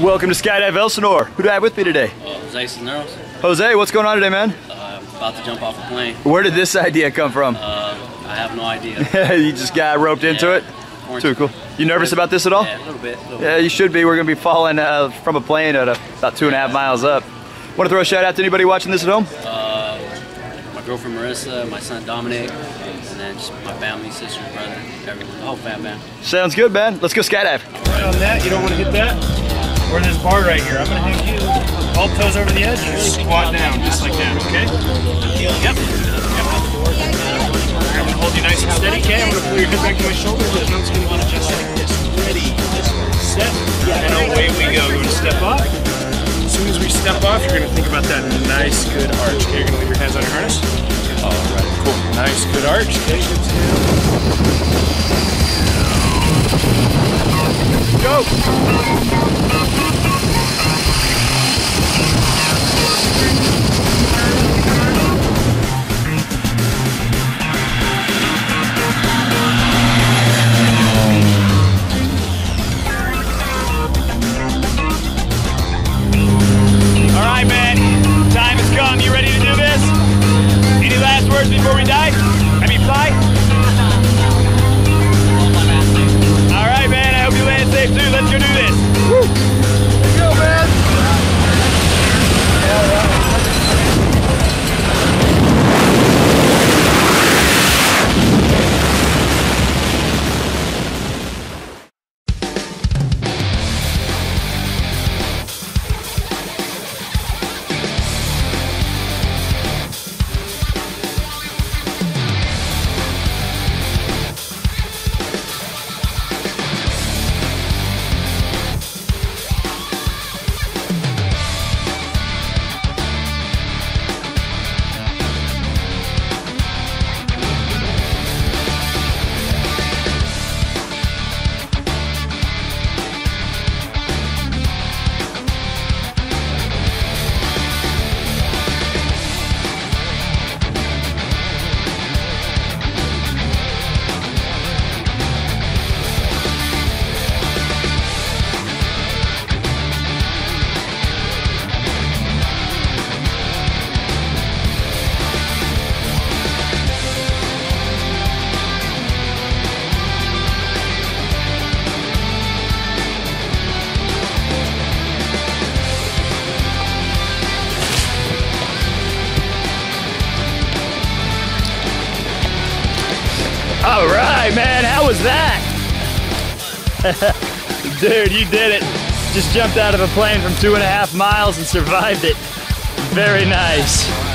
Welcome to Skydive Elsinore. Who do I have with me today? Uh, Jose Cisneros. Jose, what's going on today, man? Uh, about to jump off a plane. Where did this idea come from? Uh, I have no idea. you just got roped into Yeah. it? Too cool. You nervous about this at all? Yeah, a little bit. A little Yeah, you should be. We're going to be falling uh, from a plane at uh, about two and a half miles up. Want to throw a shout out to anybody watching this at home? Uh, my girlfriend Marissa, my son Dominic, and then just my family, sister, brother, everyone, the whole fam band. Sounds good, man. Let's go skydive. Right on that, you don't want to hit that. Or this bar right here. I'm gonna hang you. Both toes over the edge. Squat down, just like that, okay? Yep. yep. I'm gonna hold you nice and steady. Okay, I'm gonna pull your head back to my shoulder. The mountain's gonna be just like this. Ready, set, and away we go. We're gonna step off. As soon as we step off, you're gonna think about that nice, good arch. Okay, you're gonna leave your hands on your harness. All right, cool. Nice, good arch. Okay, good was that? Dude, you did it. Just jumped out of a plane from two and a half miles and survived it. Very nice.